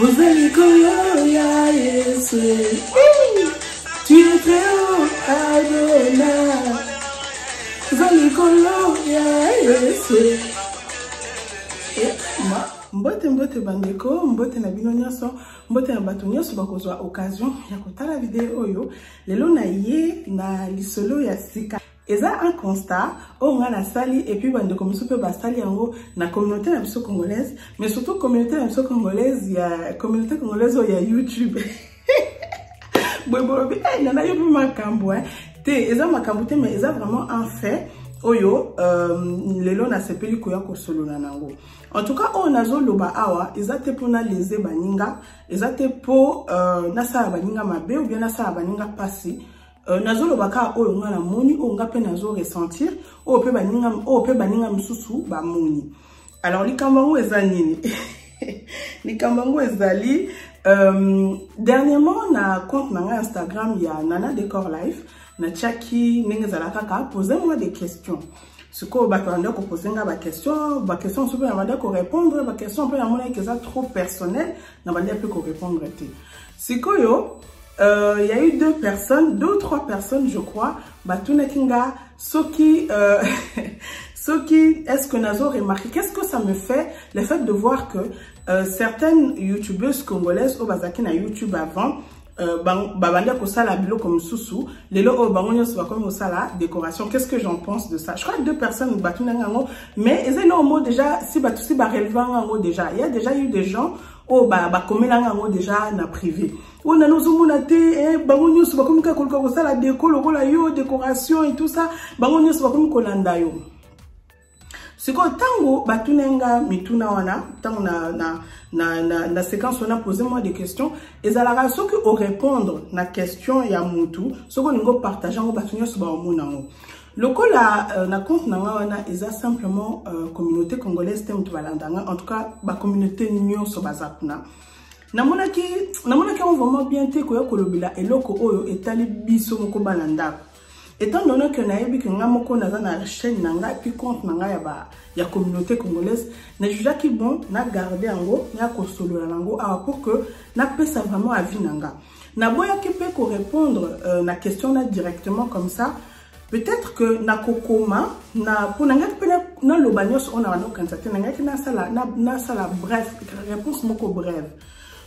oza likolo ya yesu. Tu es très haut adona oza likolo ya yesu. Mbote mbote bandeko mbote na bino nyonso mbote na bato nyonso bakozwa occasion ya kotala video oyo. Lelo na ye na lisolo ya sika eza un constat oyo ngai nasali epuis bandeko mosusu mpe basali yango na communauté na biso congolaise mais surtout communauté na biso congolaise ya communauté congolaise oyo ya youtube. Boye bolobi hey, nana yo mpe makambo te eza makambo te mais eza vraiment un fait. Oyo um, lelo nasepeli koya kosolola nango en tout cas oyo nazoloba awa eza te mpo naleze baninga eza te mpo uh, nasala baninga mabe ou bien nasala baninga mpasi uh, nazoloba kaka oyo nga namoni oyo nga mpe nazoressentir oyo mpe baninga, mosusu bamoni alors likambo yango eza nini? Likambo yango ezali um, dernièrement na compte na ngai instagram ya nana décor life natiaki ndenge ezalaka kaka pose moi des questions. Sikoyo bato banda kopose nga baquestion baquestion mosusu mpe na banda korépondre baquestion mpe namonaki eza trop personnel na banda mpe korépondre te. Sikoyo euh, y a eu deux personnes deux ou trois personnes je crois. Batunaki nga soki soki est-ce que nazo remarqué qu'est-ce que ça me fait? Le fait de voir que euh, certaines youtubeuses congolaises oyo bazalaki na youtube avant Euh, babandi kosala biloko mosusu lelo oyo bango nyonso bakomi kosala décoration. Qu'est-ce que j'en pense de ça? Je crois que deux personnes batundanga yango mais eza eloko mo déjà si bato si barelevanga yango déjà. Il y a déjà eu des gens oyo bakomelanga yango déjà na privé. Oyo nani ozomona te bango nyonso bakomi kaka koluka kosala déco lokola yo décoration et tout ça bango nyonso bakomi kolanda yo sikoyo ntango batuna mituna wana ntango na, na, na, na, na séquence wana pose moi des questions ezalaka soki orépondre na question ya mutu soki olingi opartage yango bato nyonso baomona yango lokola euh, na compte na nga wana eza simplement euh, communauté congolaise te moto balandanga. En tout cas bacommunauté nyonso baza kuna. Namonaki namonaki yango vraiment bien te koya kolobela eloko oyo etali biso moko bana ndako étant donné que nayebi ke nga moko naza na chaîne na ngai puis compte na ngai ya, ba, ya communauté congolaise najujaki bon nagarde yango naya kosolola nango awa pour que napesa vraiment avis na nga. Naboyaki mpe korépondre euh, na question na directement comme ça peut-être que nakokoma na mpo na ngaki mpe naloba nyonso oyo na banda kokanisa te na ngaki bref réponse moko brève.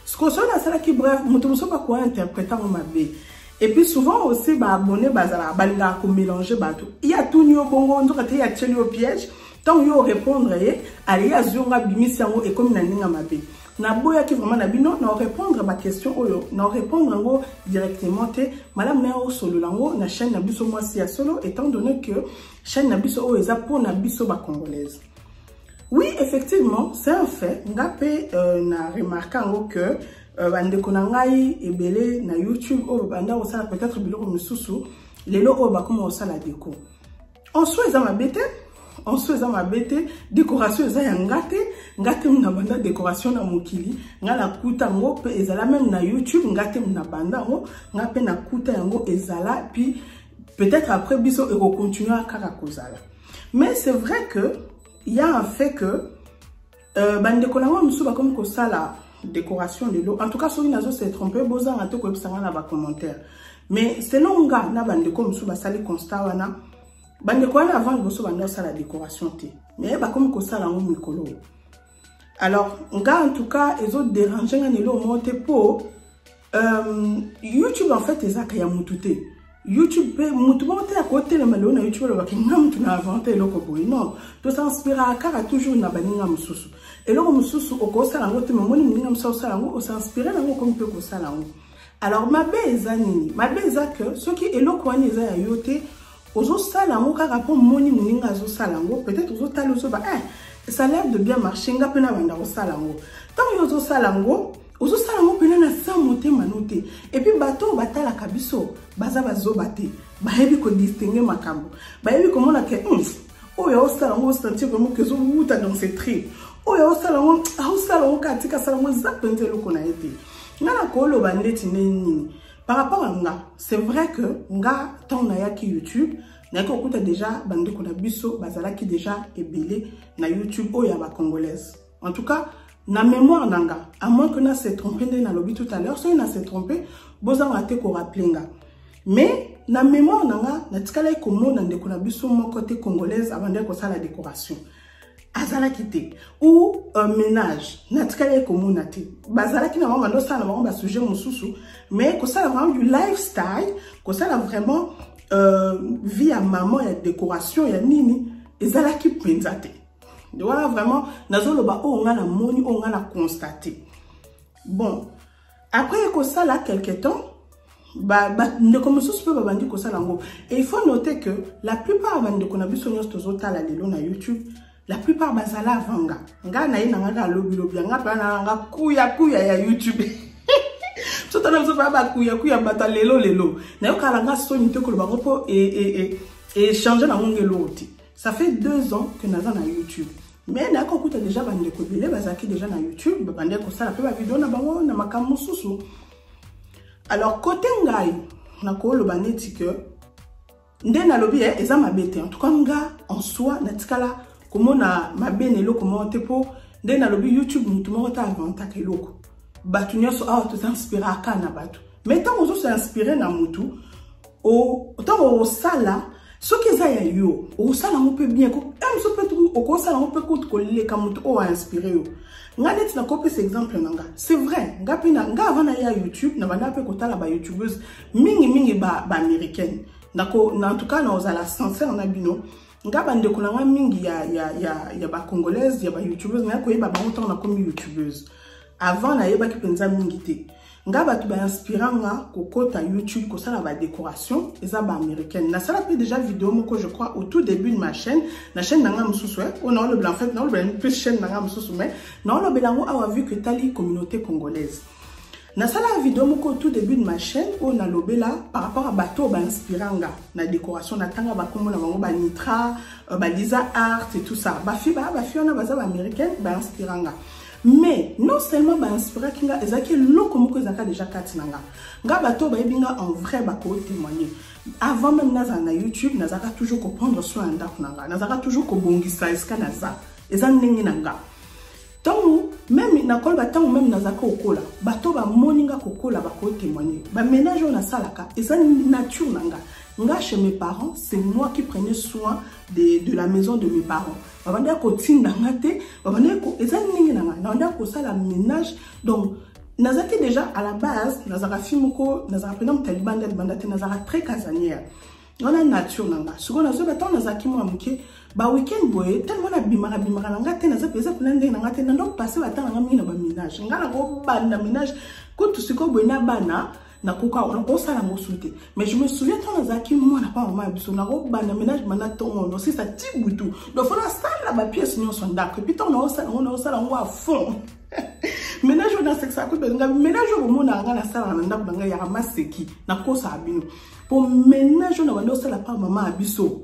Sikoyo soki nasalaki bref moto mosusu bakoya interpréte yango mabe et puis souvent aussi baabonné bazala balingaka komélange bato ye atuni yo bongo nzoka te ye atieli yo piège. Ntango yo orépondre ye alei azwi yango abimisi yango ekomi na ndenge naboyaki vraiment na bino na orépondre baquestion oyo na orépondre yango directement te. Malamu na ya osolola yango na chaîne na biso mwasi ya solo étant donné que chaîne na biso oyo eza mpona biso bacongolaise oui effectivement c'est un fait. Nga mpe euh, na remarque yango que bandeko na ngai ebele na youtube oyo banda kosala peut-être biloko mosusu lelo oyo bakoma kosala déco. En soi eza mabe te en soi eza mabe te décoration eza ya nga te nga te na banda décoration na mokili. Nga nakuta yango mpe ezala même na youtube nga te na banda yango. Nga mpe nakuta yango ezala puis peut-être après biso ekokontinue kaka kozala. Mais c'est vrai que il y a un fait que euh, bandeko na ngo mosusu bakomi kosala décoration lelo en tout cas soki nazo se trompe bozanga te koyebisa nga na bacommentaire mais selon nga na bandeko mosusu basali constat wana bandeko wana avant liboso banda kosala décoration te. Mais bakomi kosala yango mikolo. Alors nga en tout cas ezoderange nga lelo mo te mpo euh, youtube en fait ezaka ya mutu te. Youtube mpe mutu moko te akotelema lelo na youtube olobaki nga mutu na invente eloko boye. Non tosinspiraka kaka toujours na baninga mosusu. Eloko mosusu okosala yango te mamoni moninga mosusu osala yango osinspire nango okomi mpe kosala yango. Alors mabe eza nini? Mabe eza ke soki eloko wana eza ya yo te ozosala yango kaka mpo moni moninga azosala yango peut-être ozotala ozoba eh, ça l'air de bien marché nga mpe na banda kosala yango. Ntango yo ozosala yango ozosala yango mpena na sa motema no te. Epuis bato oyo batalaka biso baza bazoba te. Bayebi kodistingue makambo. Bayebi komona ke mm, oyo aosala yango osentir vraiment ke ezowuta dans ce trip oyo aosala yango aosala yango kaka tika asala yango eza mpenza eloko na ye te. Nga na koloba ndeti nde nini par rapport à nga c'est vrai que nga ntango nayaki youtube nayaki kokuta déjà bandeko na biso bazalaki déjà ebele na youtube oyo ya bacongolaise. En tout cas na mémoire na nga à moins que na se trompe nde nalobi tout à l'heure soki na se trompe bozanga te korappele nga. Mais na mémoire na nga natikalaki komona ndeko na biso moko te congolaise abandaki kosala décoration azalaki te. Ou uh, ménage. Natikali komona te. Bazalaki na bango bandosala bango basujet mosusu. Mais kosala vraiment du lifestyle. Kosala vraiment uh, vie ya mama ya décoration ya nini. Ezalaki mpenza te. Wana vraiment nazoloba oyo nga namoni oyo nga na constate bon. Après kosala quelque temps bandeko mosusu mpe babandi kosala yango. Et il faut noter que la plupart ya bandeko na biso nyonso tozotala lelo na youtube la plupart bazala avanga ngai na ye na ngai kaka lobilobi yanga mpe na nanga kuyakuya ya youtube. Sotana biso mpe bakuyakuya bato lelo lelo. Nayokala nga soni te koloba ngo mpo échange nango ngelo te ça fait deux ans que naza na youtube. Mais nayaka kokuta déjà bandeko ebele bazalaki déjà na youtube babandeki kosala mpe bavideo na bango na makambo mosusu. Alors kote ngai nakoloba neti ke nde nalobi eza mabe te. En tout cas nga en soi natikala komona mabe na eloko moko te mpo nde nalobi youtube motu moko ta avantaka eloko. Bato nyonso awa tozainspiraka na bato. Mai ntango ozosinspire na motu ntango osala soki eza ya yo okosala yango mpe bien. Moso mpe okosala yango mpe kutu koleka motu oyo ainspire yo. Nga neti nakopesa exemple na nga. C'est vrai nga mpe nga avant na ye ya youtube na banda mpe kotala bayoutubeuse mingimingi baaméricaine na en tout cas na ozala sincere na bino nga bandeko na nga mingi ya, ya, ya, ya bacongolaise ya bayoutubers naya koyeba bango ntango nakomi youtubeuse avant nayebaki mpenza mingi te. Nga bato bainspira nga kokota youtube kosala badécoration eza baaméricaine nasala mpe déjà video moko je crois au tout début de ma chaîne. Na chaîne na nga mosusu oyo naolobela en fait naolobela plus chaîne na nga mosusu mais naolobela yango awa vu que etali communauté congolaise nasala video moko au tout début de ma chaîne par rapport à bato oyo bainspiranga. Na décoration natanga bakombo na bango banitra balisa art et tout ça. Bafi bafi wana baza baaméricaine bainspiranga. Mais non seulement bainspiraki nga ezalaki eloko moko ezalaka déjà kati na nga en vrai avant même na youtube nazalaka toujours koprendre soin ya ndako na nga nazalaka naza? Eza ndenge na ntango meme nakoloba ntango meme nazalaka kokola bato bamoni nga kokola bakotémoigne baménage oyo nasalaka eza nature na nga chez mes parents c'est moi qui prenais soin de, de la maison de mes parents. Babandaki kotinda nga te babandaki eza ndenge na nga nabandaki kosala ménage. Donc nazalaki déjà à la base nazalaka fi moko nazalaka mpena moto alibanda libanda très casanière. Wana nature na nga sikoyo nazoyeba ntango nazalaki mwa moke baweekend boye tellement nabimaka bimaka na nga te naza eza mpena ndenge na nga te nando passe batanga nga mingi na baménage nga nakobanda ménage kutu sikoyo boye na bana nakosala yango su te. Mais je me souviens ntango nazalaki mwana mpa mama ya biso nakobanda ménage banda ntongo nosisa ti butu. Donc fo nasala bapiese nyonso ndako. Epui ntango naosala yango naosala yango a fond. Ménage oyo nasekisaka kubenga ménage oyo bomonaka nga nasalaka na ndako na ngai yaka maseki nakosaka bino. Po ménage oyo na bandi osala mpa mama ya biso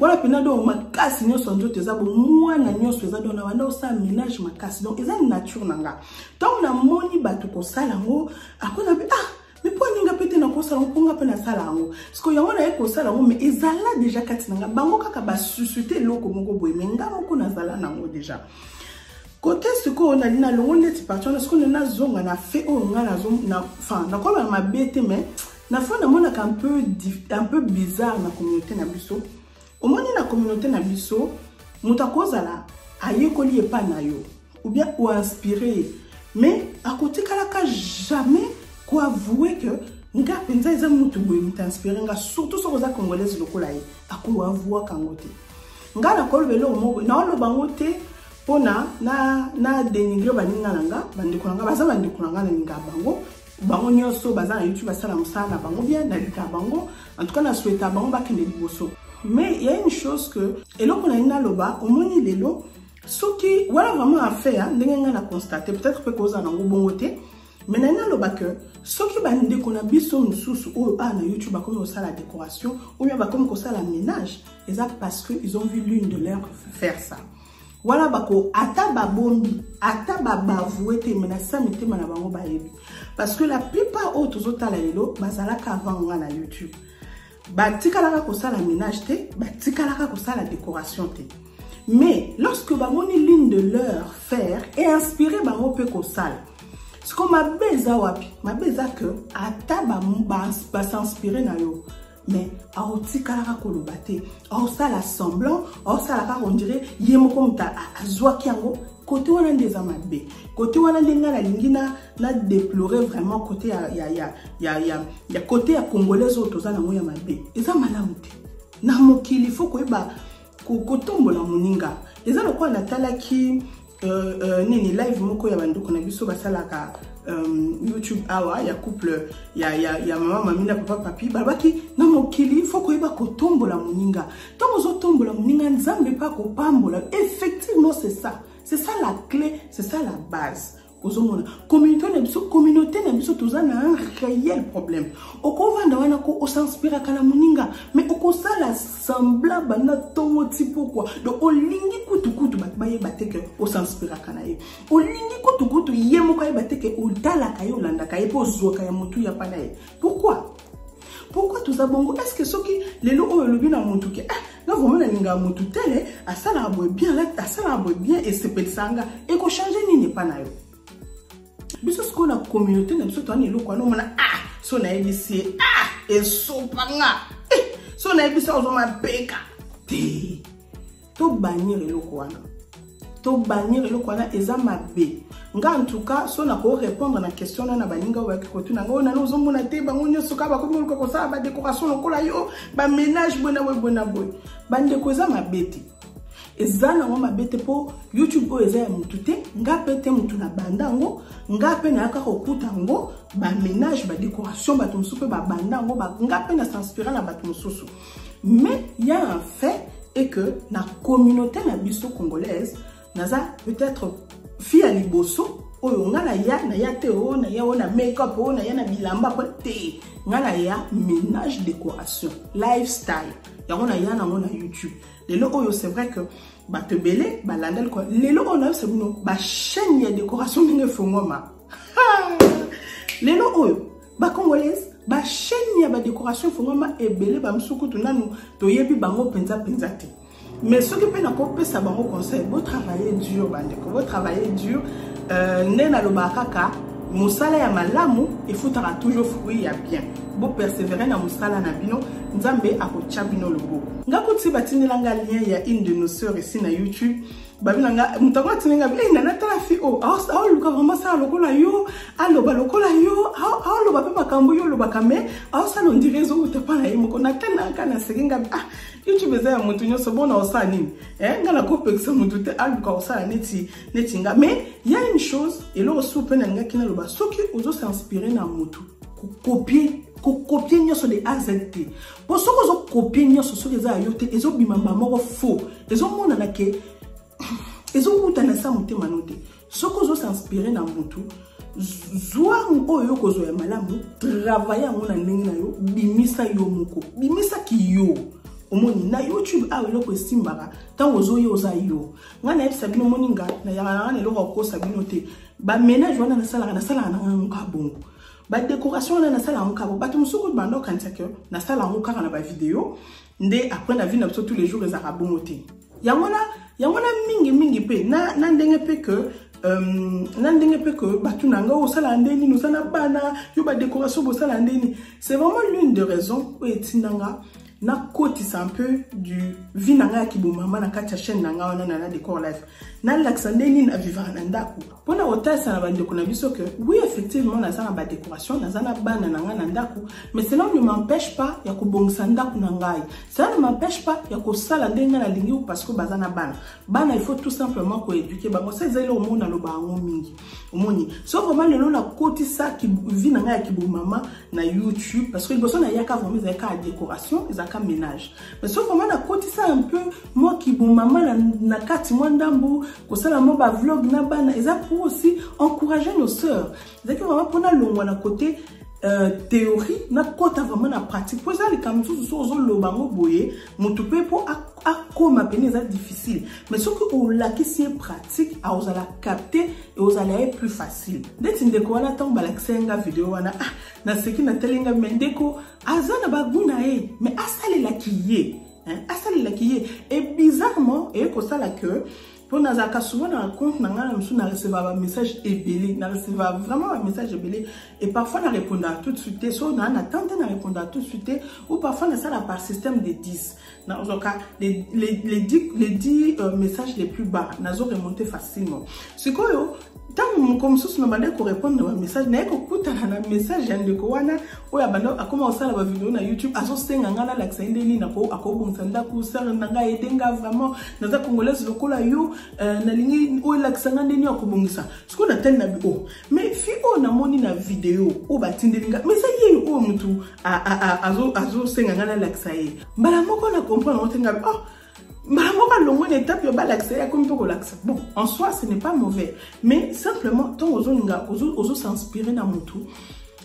wana mpena donc makasi nyonso nzoto eza bomwana nyonso eza donc na banda osala ménage makasi donc eza nature na nga. Ntango namoni bato kosala yango akoza mpe ah me mpo aninga mpe te nakosala yango mponga mpe nasala yango? Siko yango naye kosala yango mais ezala déjà kati na nga. Bango kaka basusute eloko moko boye me nga moko nazala nango déjà. Kote sikoyo nali nalongo neti parti wana sikoyo nazonga na fe oyo nga enfin nakoba na mabe te mais na fois namonaka un peu bizarre na communauté na biso omoni na communauté na biso moto akozala ayekoli epai na yo ou bien oinspire ye mais akotikalaka jamais koavoue que nga mpenza eza motu boye moto inspire nga surtout soki oza congolaise lokola ye akoavuaka yango te. Nga nakoloba eloko moko naoloba yango te mpona na, na dénigre baninga na nga bandeko na nga baza bandeko na nga nalingaa bango bango nyonso baza na youtube basala mosala na bango bien nalika bango en tout cas na souhaita bango bakende liboso mais il y a une chose que eloko na ye naloba omoni lelo soki wana vraiment affaire ndenge ngai na constate peut-être mpe kozala nango bongo te. Mais na naloba ke soki bandeko na biso mosusu oyo a na youtube bakomi kosala décoration ou bien bakomi kosala ménage parce que ils ont vu l'une de leur faire ça. Wana bako ata babombi ata te me na parce que la plupart oyo tozotala lelo bazalaka avant youtube batikalaka kosala ménage te batikalaka kosala décoration te. Mais lorsque bamoni ligne de leur faire et inspiré bango mpe kosala siko mabe eza wapi? Mabe eza ke ata basinspire na yo. Mais aotikalaka koloba te aosala semblant aosala kaka ondire ye moko moto azwaki yango kote wana nde eza mabe kote wana nde ngai nalingi na déplore vraiment kote ya, ya, ya, ya, ya, ya kote ya congolaise oyo toza nango ya mabe eza malamu te na mokili fo koyeba kotombola moninga eza lokola natalaki uh, uh, nini live moko ya bandeko na biso basalaka um, youtube awa ya couple ya, ya, ya mama mami na papa papi balobaki na mokili fo koyeba kotombola moninga ntango ozotombola moninga nzambe mpe akopambola effectivement c'est ça c'est ça la clé c'est ça la base. Ozomona. Communauté na biso communauté na biso toza na un réel problème. Okovanda wana ko osinspiraka na moninga mais okosala sembla banda ntongo ti pokua donc olingi kutukutu bato bayeba te ke osinspiraka na ye. Olingi kutukutu ye moko ayeba te ke otalaka ye olandaka ye mpe ozwaka ya motu ya mpa na ye. Pourquoi pourquoi toza bongo? Est ce que soki lelo oyo olobi na motu ke? Eh, nga vraimen nalingaka motu tele asalaka boye bien asalaka boye bien esepelisaka nga. Ekochange nini epa na yo? Biso sikoyo na communauté na biso towana eloko wana omona ah so nayebisi ye ah esopanga eh, so nayebisi ozomabeka te tobannir eloko wana. Tobannir eloko wana eza mabe nga en tout cas so nakorépondre na question wana na baninga oyo bayaki kotuna oyo nani ozomona te bango nyonso kaka bakomi oluka kosala badécoration lokola yo na boye boye na boye bandeko eza mabe te eza nango mabe youtube eza ya te nga mpe na banda yango nga mpe nayaka kokuta yango baménage badécoration bato mosusu mpe babanda yango nga mpe na mosusu. Mais ya un fait et que na communauté na biso congolaise naza peut-être fille ya liboso oyo nga na ya na ya te oyo na ya oyo na makeup oyo na bilamba mpo te nga na ya ménage décoration lifestyle. Yango na ya nango na youtube. Lelo oyo c'est vrai que bato ebele balandeli kwa lelo oyo nayebisa bino bachaîne ya décoration ndenge efongwama. Lelo oyo bacongolaise bachaîne ya badécoration efongwama ebele bamisukutu nanu toyebi bango mpenza mpenza te mais soki mpe nakopesa bango conseil botravaille dur bandeko botravaille dur. Euh, nde nalobaka kaka mosala ya malamu efutaka toujours fruit ya bien bopersévere na mosala na bino nzambe akotya bino loboko. Nga kuti batindelanga lien ya une de nos sœurs ici na youtube babinanga moto ango atindenga bi nana tala fi o aoluka vraimen sala lokola yo aloba lokola yo aoloba mpe makambo yo olobaka me aosala ondire ezowuta mpa na ye moko natanaka nasekenga ah youtube eza ya motu nyonso bona osala nini? Nga nakopekisa motu te aluka kosala neti neti nga mais ya une chose eloko su mpe nalingaki naloba soki ozosinspire na motu kokopie kokopie nyonso de a z te mpo soki ozokopie nyonso soki eza ya yo te ezobima mba moko faux. Ezomonana ke ezowuta na sa motema no te. Soki ozosinspire na motu zwa oyo yo kozwa ya malamu travaille yango na ndenge na yo bimisa yo moko. Bimisaki yo. Omoni na youtube awa eloko esimbaka ntango ozoya oza yo ngai nayebisa bino moninga nayaka nanga na eloko akosa bino te. Baménage wana nasalaka nasalaka nanga nka bongo badécoration wana nasala yango kaka bato mosuku banda okanisaki nasala yango kaka na bavideo nde après na vie na tous les jours ezalaka bongo te. Yango wana yango na mingimingi mpe. Na, na ndenge mpe ke um, na ndenge mpe ke bato bana yo badécoration bosala nde nini c'est vraiment l'une de raison oyo nakotisa un peu du vie na ngai ya kibomama na kati ya chaîne na ngai wana na na décor life nalakisa nde nini avivaka na ndako. Mpona kotalisa na bandeko na biso ke oui effectivement naza na badécoration naza na bana na ngai na ndako. Mais cela ne m'empêche pas ya kobongisa ndako na ngai. Cela ne m'empêche pas ya kosala nde ngai nalingi parce que baza na bana. Bana il faut tout simplement koéduke bango. Sa ezali omoni naloba yango mingi. Omoni so vraiment lelo nakotisa vie na ngai ya kibomama na youtube parce que liboso nayaka vraiment ezalaka ya décoration ezalaka ménage. Mais so vraiment nakotisa un peu mwa kibomama na, na kati mwa ndambo kosala mwa bavlog na bana eza pour aussi encourager nos sœurs. Ezalaki longwa na Uh, théorie nakota vraiment na pratique? Mpo eza likambo mosusu so ozoloba yango boye motu mpe mpo akóma pene eza difficile. Mais soki olakisi ye pratique ozala capte ozala ye plus facile. Ndeti ndeko wana ntango balakisa ye nga video wana ah, naseki natalenga me ndeko aza na bagu na ye mais asalelaki ye asalelaki ye et bizarrement eyekosala que mpo nazalaka souvent na compte na ngai na mosusu na receva bamessage ebele na receva vraiment bamessage ebele et parfois na répondaka tout de suite. Te so naa na tante na répondaka tout de suite. Te ou parfois nasala par système de 10 nazoka les, les, les 10, les 10 euh, messages les plus bas nazo remonter facilement. Sikoyo ntango moko mosusu na bande korépondre na bamessage naye kokutana na message ya ndeko wana oyo abanda akoma kosala bavideo na youtube azosenga ngai nalakisa ye nde nini akobongisa ndako sere na ngai ede nga vraiment naza congolaise lokola yo nalingi oyo elakisa ngai ndeni akobongisa. Sikoyo natali na bi o mais fi oyo namoni na video oyo batindeli ngai mais eza ye oyo motu azosenga ngai nalakisa ye. Mbala moko na comprendre ngo te ngai oh mbala moko alongo na étape yo balakisa ye akomi mpe kolakisa bon en soi ce n'est pas mauvais. Mais simplement ntango ozolinga ozosinspire na motu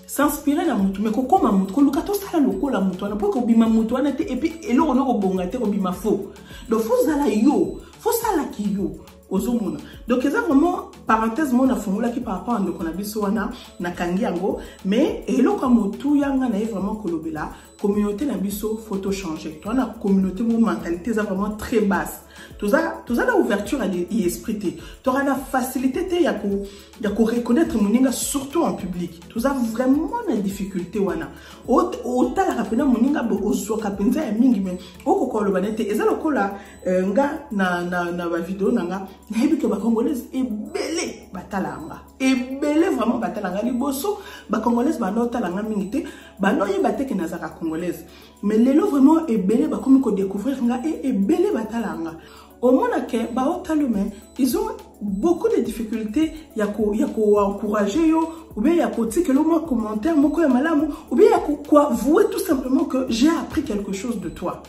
s'inspire na motu me kokóma motu koluka tosala lokola motu wana mpo kobima motu wana te epuis eloko no kobonga te kobima fo donc fozala yo. Fosalaki yo ozomona donc eza vraiment parenthèse mo nafungolaki par rapport ya ndeko na biso wana nakangi yango. Mais eloko ya motu yanga na ye vraiment kolobela communauté na biso faut to changer toza na communauté mo mentalité eza vraiment très basse. Toza na ouverture ya esprit te. Toza na facilité te ya koreconnaître moninga surtout en public. Toza vraiment na difficulté wana. Otalaka mpena moninga bo ozwaka mpenza ya mingi me okoka oloba ne te eza lokola nga na bavideo na nga nayebi ke bacongolaise ebele batala yanga ebele vraiment batala yanga liboso bacongolaise banda otala yanga mingi te. Banda oyeba te ke nazalaka congolaise mais lelo vraiment ebele bakomi kodécouvrir nga e ebele batala yanga omona ke baotalo me ils ont beaucoup de difficultés. Ya koencourager yo ou bien ya kotikela mwa commentaire moko ya malamu ou bien ya koavouer tout simplement que j'ai appris quelque chose de toi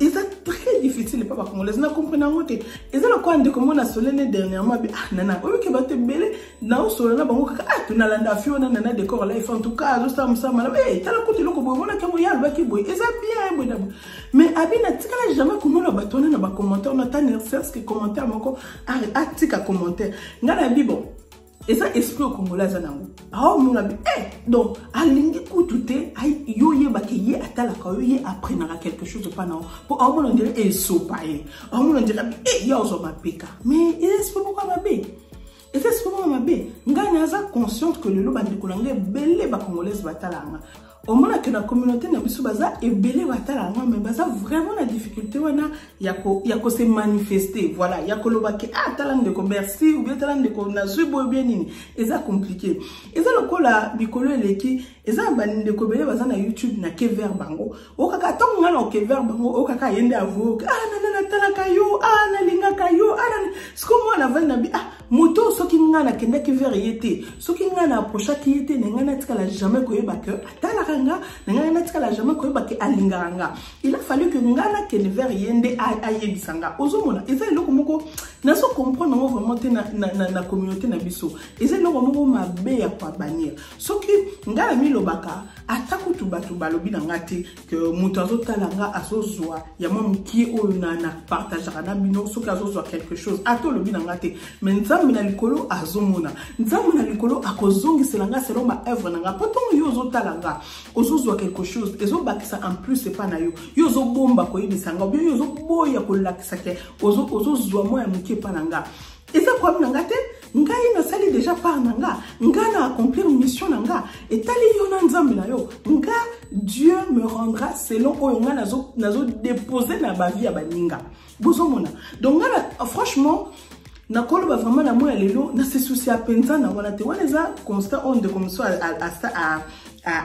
eza très difficile epa bacongolaise na comprendre yango te eza lokola ndeko mona solene dernièrement. Be ah nana oyoki bato ebele naosola na bango kaka ah tonalanda fi wana nana décor life. En tout cas azosala mosala malamu. E tala kutu eloko boye omonaki yango ye alobaki boye. Eza bien boye na boye. Mais abi natikala jamais komona bato wana na bacommentaire na ta necerce commentaire moko atika commentaire. Ngai nayebi bon eza esprit okongola aza nango. Aomona bi e donc alingi kutu te yo oyebaki ye atalaka yo ye apprenaka quelque chose epa nango. Mpo aomona ondire esopa ye aomona ondire bi e ye ozwa mapeka mais eza esprit moko ya mabe. Eza esprit moko ya mabe. Ngai naza consciente ke lelo bandeko na ngai ebele bacongolaise batalanga omonake na communauté na biso baza ebele batala yango me baza vraiment na difficulté wana ya kose manifeste voilà ya kolobaki ah tala ndeko merci ou bien tala ndeko nazwi boye bien nini. Eza compliqué. Eza lokola bikolo eleki eza bandeko ebele baza na youtube na kever bango. Okaka ntango ngai na okever bango okaka ye nde avoue ah nana natalaka yo ah nalingaka yo ah siko mwana avandi na bi ah moto soki ngai nakendaki vers ye te soki ngai na approchaki ye te na ngai natikala jamais koyeba ke atalaka nga na ngai natikala jamais koyeba ke alingaka nga. Il a fallu ke ngai nakende vers ye nde ayebisa nga. Ozomona eza eloko moko nazo comprendre yango vraiment te na, na, na, na communauté na biso. Eza eloko moko mabe ya koabannir soki ngai na milobaka ata kutu bato balobi na nga te ke moto azotala nga azozwa ya mwa mokie oyo na partageaka na bino soki azozwa quelque chose ata olobi na nga te. Mais nzambe na likolo azomona. Nzambe na likolo akozongisela nga selon baœuvre na nga. Mpo ntongo yo ozotala nga ozozwa quelque chose. Ezobakisa en plus epa na yo. Yo ozobomba koyebisa nga obie yo ozoboya kolakisa ke. Ozozwa mwa ya mokie epa na nga. Eza kwami na nga te? Ngai nasali déjà part na nga. Na accomplir mission na nga. Etali yo na nzambe na yo. Nga dieu me rendra selon oyo ngai nazodepose na bavie ya baninga. Bozomona. Donc ngai franchement nakoloba vraiment na moi ya lelo na se susi ya mpenza na wana te wana eza constat oyo ndeko mosu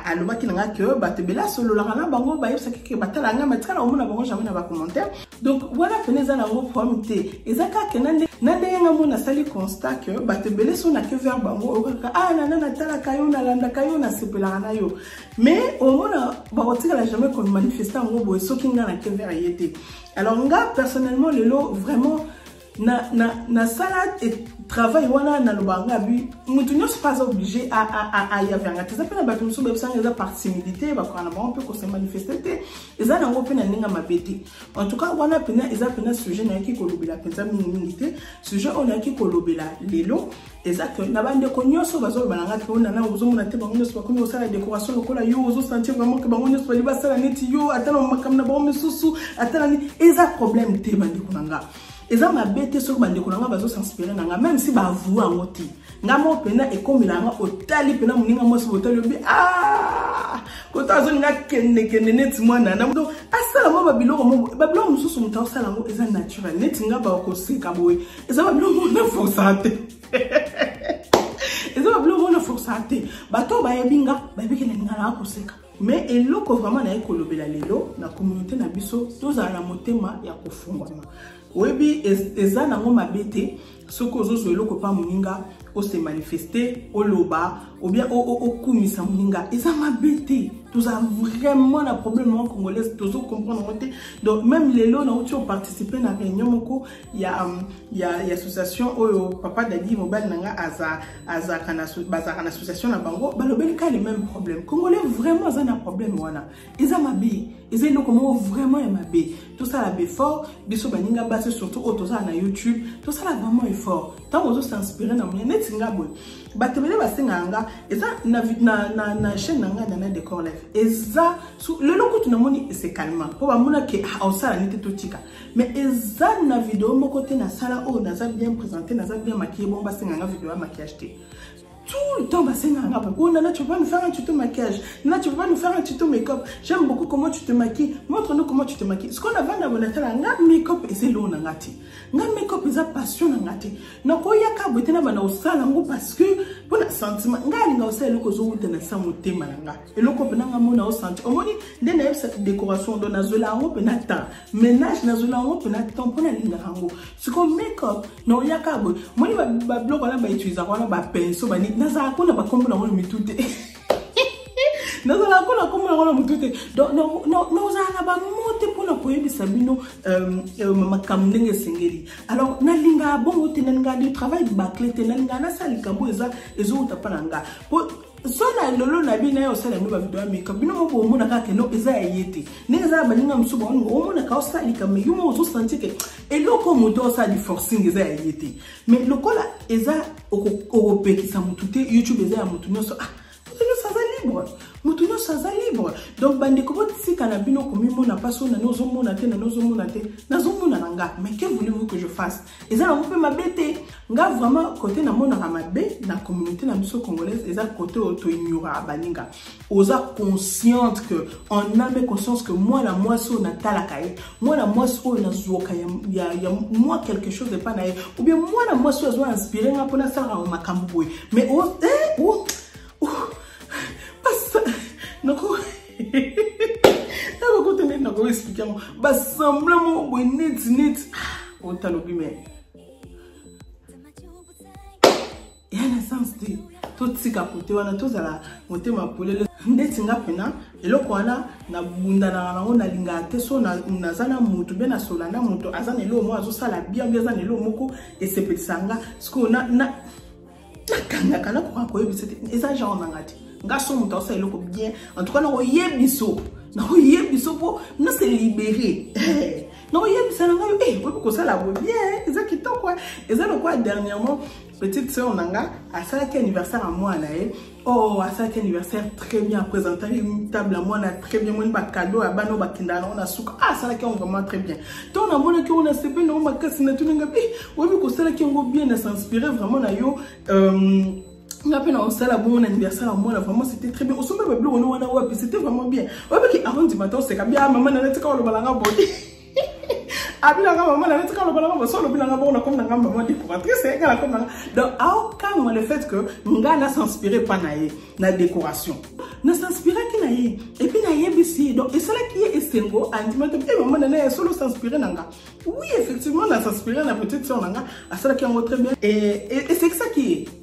alobaki na nga ke bato ebele asololaka na bango bayebisaki ke batala nga matikala omona bango jamai na bacommentaire donc wana pene eza nango problème te eza kaka na ndenge nga mo nasali constat ke bato ebele so nake vers bango okaka ah nana natalaka yo nalandaka yo nasepelaka na yo. Mais omona bakotikala jamais komanifeste yango boye soki nga nake vers ye te alors nga personnellement lelo vraiment na na nasala travail wana naloba nga bi motu nyonso mpe aza oblige ayave yanga te eza mpe na bato mosusu bayebisanga eza par timidité bakoka na manifeste te na en tout cas wana sujet nayaki kolobela mpenza mingimingi te sujet oyo nayaki kolobela lelo eza ke na te décoration lokola yo ozosentir vraiment ke neti yo na eza mabe te soki bandeko na nga bazosinspire na nga. Même si baavoue yango te. Nga moko mpena ekomela yanga otali mpena moninga mwasi botali obi kota azoninga kendekende neti mwana na donc asala mwa babiloko babiloko mosusu moto aosala yango eza naturel. Neti nga bakoseka boye. Eza babiloko moko na forsa te. Eza babiloko moko na forsa te. Bato bayebi nga bayebikela ninga nanga koseka. Mais eloko vraiment naye kolobela lelo na communauté na biso tozala na motema ya kofungwama oyebi eza nango mabe te soki ozozwa eloko mpa moninga ose manifeste oloba obien okumisa moninga eza mabe te toza vraiment na problème moko congolaise tozocomprendre yango te. Donc même lelo nauti oparticipe na réunion moko ya, ya, ya association oyo papa dadi mobali na nga bazalaka na association na bango balobeli ka le même problème. Congolais vraiment aza na problème wana. Eza mabe eza eloko moko vraiment ya mabe. Tosala befort biso baninga basi surtout oyo tozala na youtube tosala vraiment effort. Ntango ozosinspire na monia neti nga boye bato bele basengaka nga eza na, chaîne na ngai nana décor life eza totika. Mais eza na video moko te nasala oyo naza bien présenté bien te tout le temps boye oh tu nous faire un tuto maquillage? Tu nous faire un tuto make-up? J'aime beaucoup comment tu te maquilles. Montre-nous comment tu te maquilles. Ce qu'on a vanda bonatala nga make-up eza eloo na nga te nga make-up passion na bana osala yango parce que mpona sentiment ozowuta na na nanga osentir omoni nde nayebisa décoration do nazwela yango ménage na temps mpo nalingaka yango siko make-up naoyaka boye moni babiloko wana bautilisaka wana bapinso bani nazala kuna bakombo nango na mitu te nazala kuna kombo nango na motu te nozala na bamo te mpona koyebisa bino makambo ndenge esengeli. Alors nalingaka bongo te nalingaka du travail bacle te nalingaka nasala likambo eza ezowuta mpa na nga so na lelo na bino naye osala yango bavideo ya makeup bino moko omonaka keno eza ya ye te ndenge eza ya baninga mosusu baoninga omonaka osala likambo yo moko ozosentir ke eloko moto osala forcing eza ya ye te mais lokola eza okopekisa motu te youtube eza ya motu nyonso. Ah motu nyonso aza libre motu nyonso aza libre. Donc bandeko botika na bino komimona mpasi oyo nani ozomona te nani ozomona te nazomona na nga. Mais que voulez-vous que je fasse? Eza nango mpe mabe te. Nga vraiment kote namonaka mabe na communauté na biso congolaise eza kote oyo toignoraka baninga. Oza consciente que en ame conscience que mwana mwasi oyo natalaka ye mwana mwasi oyo nazwaka ya, ya, ya mwa quelque chose epa na ye ou bien mwana mwasi oyo azwa inspire nga mpo nasalaka makambo boye. Mais oh, eh, oh, oh. nako nakokuta neti nako explike yango basembla moko boye neti neti otalobi me ya na sens te totika kote wana tozala motema polele ndeti nga mpena eloko wana nabundanaka nango nalingaka te so naza na motu mpe nasola na moto aza na eloko moko azosala bien mpe aza na eloko moko esepelisa nga. Sikoyo nakangaka nakoka koyebisa te eza genre nanga te nga so moto aosala eloko bien. En tout cas nakoyebiso nakoyebiso mpo nase libere nakoyebisa na ngai oyebi kosala bo bien. Eza kitoko eza lokola dernièrement petite sœur na nga asalaki anniversaire ya mwana ye oh asalaki anniversaire très bien. Présentaki une table ya mwana très bien. Moni bacado ya bana oyo bakendaka nango na suka ah asalaki yango vraiment très bien. Ntango namonaki yango na sepeli nango makasi na tuninga bi oyebi kosalaki yango bien na s'inspire vraiment na c'était très bien. C'était vraiment bien. Oyebaki arrondima ta oseka bia mama na netika olobalanga boye abilanga mama na netika olobalanga boye so olobilanga bongo. Na comme nanga mama décoratrice ekala comme nanga donc aokamwa le fait que na décoration. Donc esalaki ye esengo andima te e mama nana ye solo oui effectivement petite sœur na nga. Asalaki yango très bien.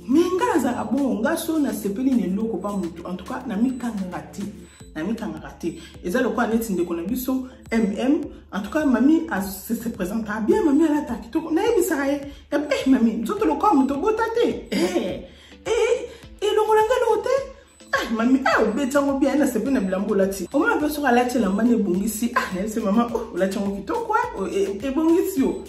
Mais nga nazala bongo nga so nasepeli na eloko mpa motu. En tout cas namikangaka te. Na mikangaka te. Eza lokola neti ndeko na biso mm en tout cas mami se présenta bien mami alata kitoko. Nayebisaka ye. Eh, mami nzoto lokola moto obota te. Elongola ngai loko te. Ah mami ah obeti yango bien nasepe na bilambo olati. Omona mpe soki alati elamba na ebongisi. Ah nayebise mama olati yango kitoko ebongisi yo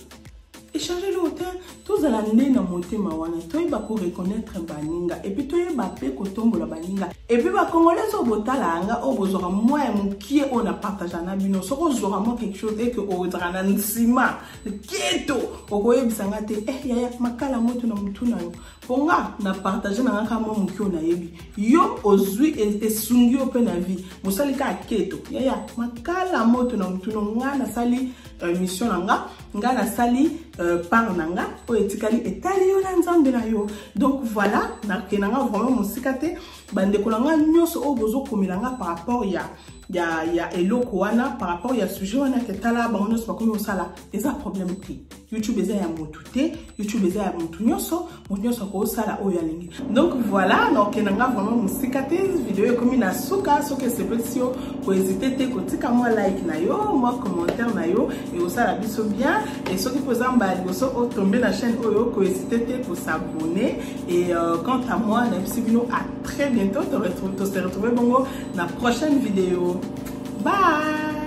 échanger le hôtel. Tozala nde na motema wana toyeba koreconnaitre baninga. Epuis toyeba mpe kotombola baninga. Epuis bacongolais oyo botala yanga oyo bozwaka mwa ya mokie oyo na partage na bino. Soki ozwaka mwa quelque chose eke ozalaka na nsima keto okoyebisanga te eh yaya makala moto na motu na yo. Mponga na partage na ngaka mwa mokie oyo nayebi. Yo ozwi esungi yo mpe na vie. Mosali kaka keto yaya makala moto na motu no nga nasali mission na nga. Nga nasali part na nga oyo etikali etali yo na nzambe na yo donc voilà nakenda nga vraiment mosika te bandeko na nga nyonso oyo bozokomela nga par rapport ya ya ya eloko wana par rapport ya sujet wana ke tala bango nyonso bakomi kosala eza problème te youtube eza ya motu te youtube eza ya motu nyonso motu nyonso akosala oyo alingi. Donc voilà nakokenda nga vraiment mosika te video ekomi na suka soki esepelisi yo kohésite te kotika mwa like na yo mwa commentaire na yo ekosala biso bien. E soki mpo eza mbala liboso otombe na chaîne oyo kohésite te kosabone. Et euh, quant à moi nayebisi bino à très bientôt tose retrouve bongo na prochaine vidéo. Bye